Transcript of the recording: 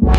Good